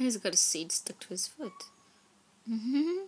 He's got a seed stuck to his foot. Mm-hmm.